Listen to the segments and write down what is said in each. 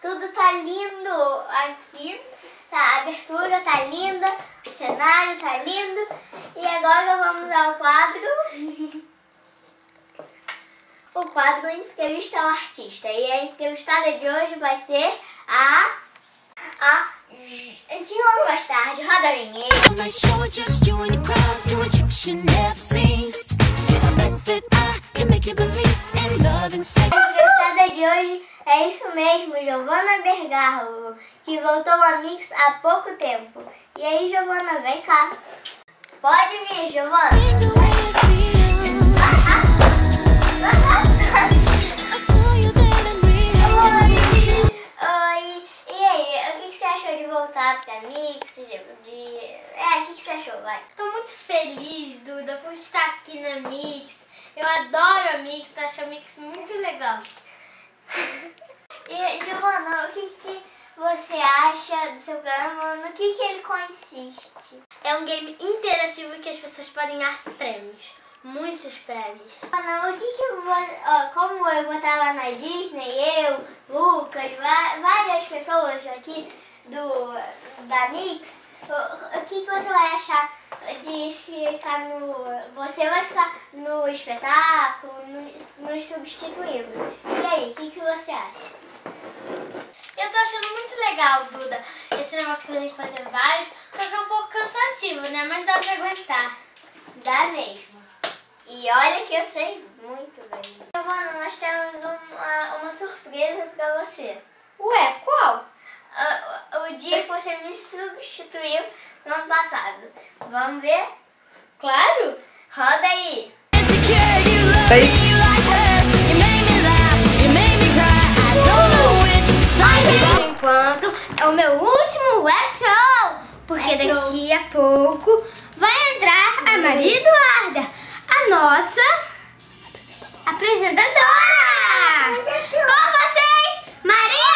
tudo tá lindo aqui. Tá, a abertura tá linda, o cenário tá lindo. E agora vamos ao quadro. o quadro Entrevista ao Artista. E a entrevistada de hoje vai ser a. a. De novo mais tarde, roda a vinheta. A de hoje é isso mesmo, Giovana Bergarro, que voltou a Mix há pouco tempo. E aí, Giovana, vem cá. Pode vir, Giovana. Oi! E aí, o que, que você achou de voltar pra Mix? De... de- É, o que, que você achou? Vai. Tô muito feliz, Duda, por estar aqui na Mix. Eu adoro a Mix, acho a Mix muito legal. E, Giovana, o que, que você acha do seu programa? No que, que ele consiste? É um game interativo que as pessoas podem ganhar prêmios. Muitos prêmios. Ana, o que que eu vou... ó, como eu vou estar lá na Disney, eu, Lucas, várias pessoas aqui do, da Mix, o, o que que você vai achar de ficar no... Você vai ficar no espetáculo, no- nos substituindo. E aí, o que que você acha? Eu tô achando muito legal, Duda, esse negócio que eu tenho que fazer vários, só que é um pouco cansativo, né? Mas dá pra aguentar. Dá mesmo. E olha que eu sei muito bem. Giovana, nós temos uma, uma surpresa pra você. Ué, qual? Ah, O dia que você me substituiu no ano passado. Vamos ver? Claro! Roda aí. Por enquanto, é o meu último web show, porque Web show. daqui a pouco vai entrar a Maria Eduarda, a nossa apresentadora! Com vocês, Maria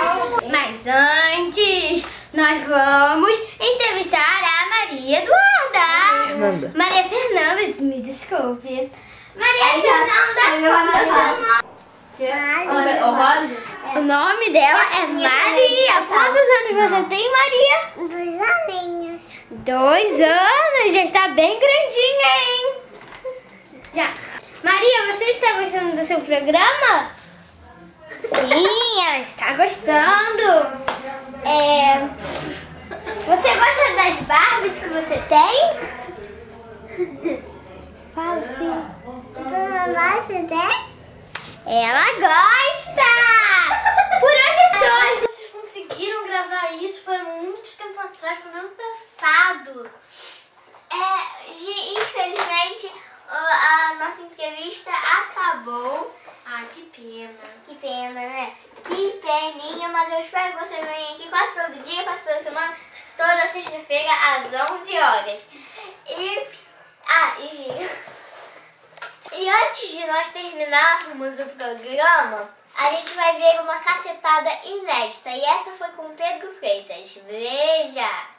Eduarda! Mas antes, nós vamos entrevistar a Maria Eduarda! Maria Fernanda, me desculpe. Maria Fernanda, qual é o seu nome? O nome dela é Maria. Quantos anos você tem, Maria? Dois aninhos. Dois anos. Já está bem grandinha, hein? Já. Maria, você está gostando do seu programa? Sim, ela está gostando. É, Você gosta das Barbies que você tem? Fala sim. Tu não gosta dela? Ela gosta! Por hoje é só. Vocês conseguiram gravar isso? Foi muito tempo atrás, foi no ano passado. É, infelizmente a nossa entrevista acabou. Ah, que pena. Que pena, né? Que peninha, mas eu espero que você venha aqui quase todo dia, quase toda semana, toda sexta-feira às 11 horas. E. Ah, e. E antes de nós terminarmos o programa, a gente vai ver uma cacetada inédita. E essa foi com Pedro Freitas. Veja!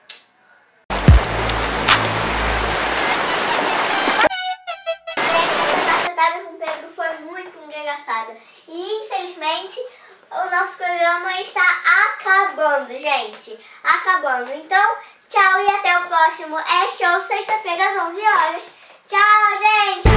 Engraçada. E infelizmente o nosso programa está acabando, gente. Acabando. Então, tchau e até o próximo É Show, sexta-feira às 11 horas. Tchau, gente!